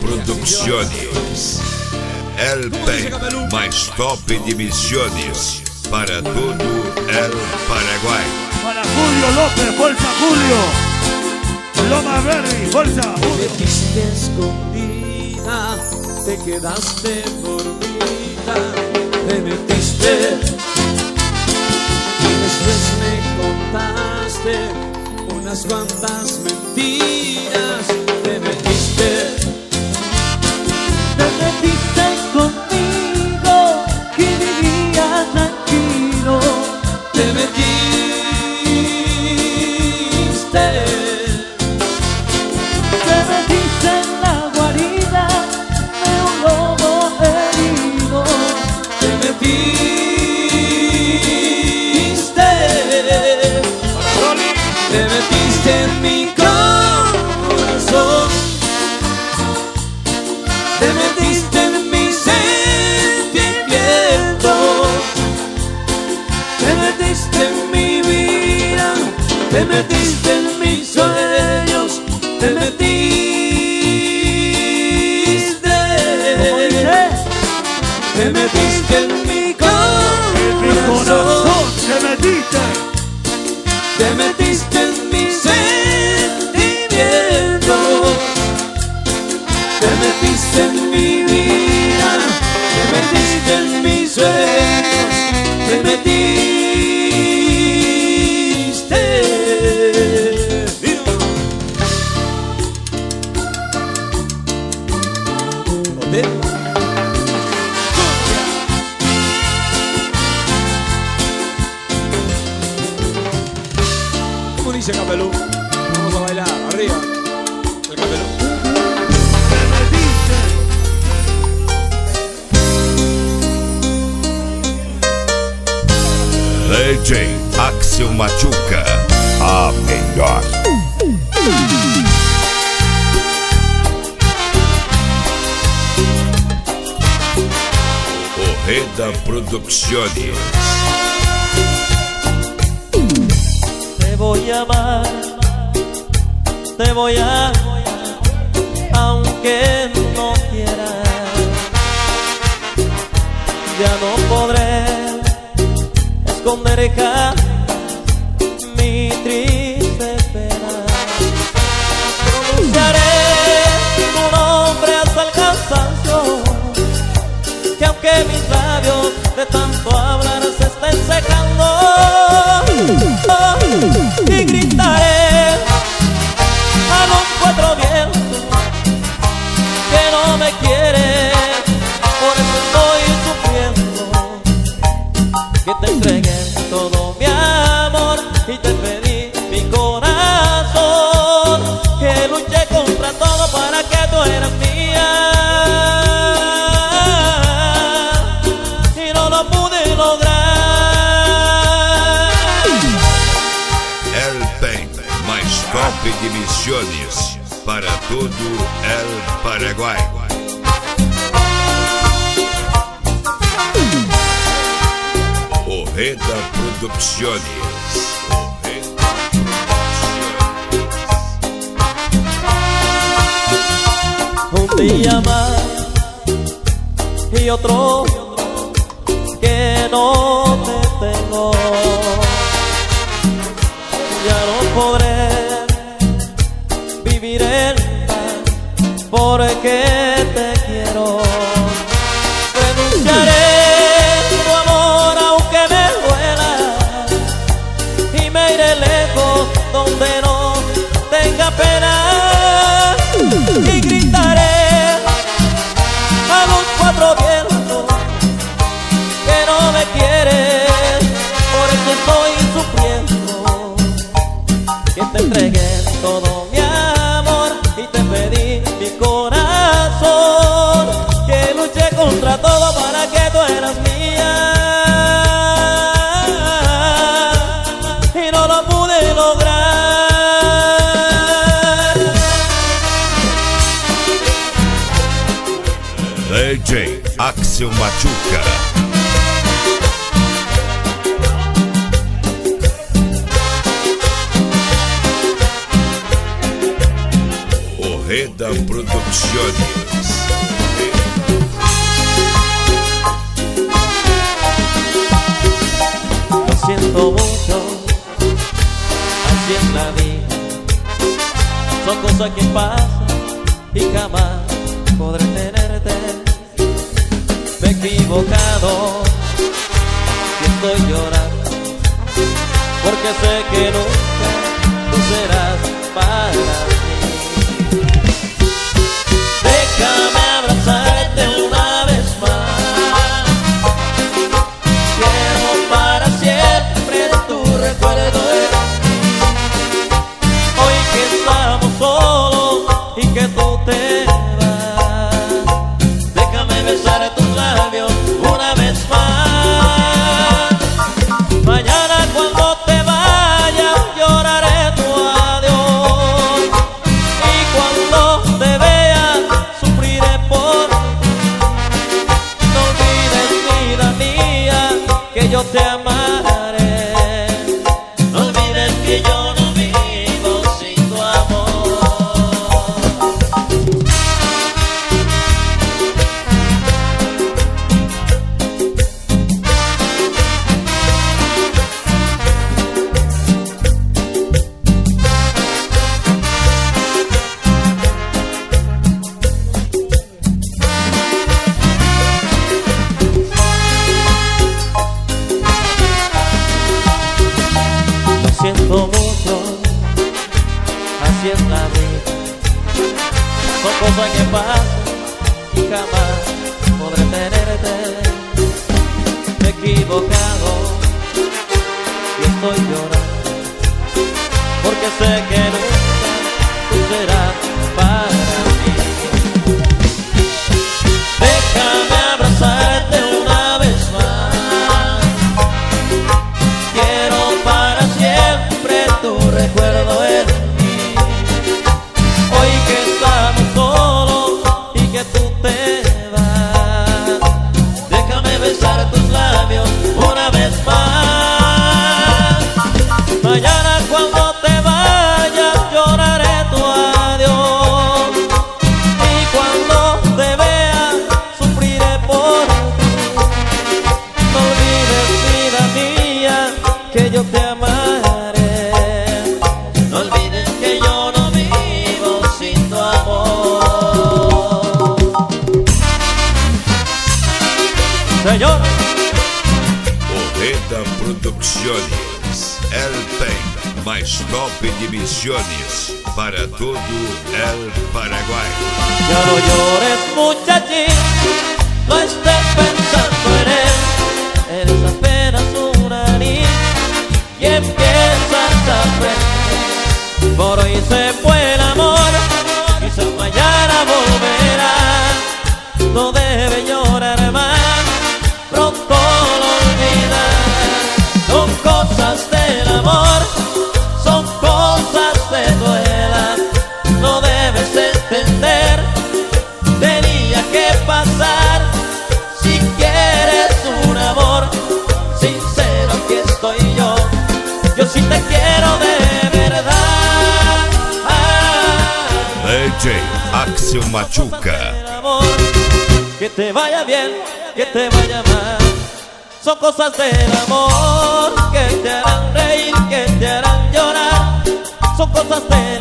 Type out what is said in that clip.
Producciones. El pen mais top de misiones para todo el Paraguay. Para Julio López, bolsa Julio. Loma Berry, bolsa. Te metiste escondida, te quedaste dormida, te metiste y después me contaste unas cuantas mentiras, te metiste. Te metiste en mis sueños te metiste. Te metiste en mi Mi corazón. Se metiste. te metiste en mi sentimiento. Te metiste en mi vida. Te metiste en mis dice Capelú? Vamos a bailar, arriba. El Capelú. DJ Axel Machuca. A melhor. Correda Producciones. Te voy a amar, te voy a aunque no quieras. Ya no podré esconder jamás lo pude lograr. El pen mais top de misiones para todo el Paraguay. Correda Producciones. Un día más y otro que no te tengo. Ya no podré vivir en paz porque Axel Machuca. Correda Ojeda Producciones. Siento mucho, así es la vida. Son cosas que pasan y jamás equivocado. Y estoy llorando porque sé que nunca tú serás para Que pasan y jamás podré tenerte. Me he equivocado y estoy llorando porque sé que nunca Producciones. El Pen, mais top de misiones para todo el muchachín, Yo sí te quiero de verdad. DJ Axio Machuca. Que te vaya bien, que te vaya mal. Son cosas del amor que te harán reír, que te harán llorar. Son cosas del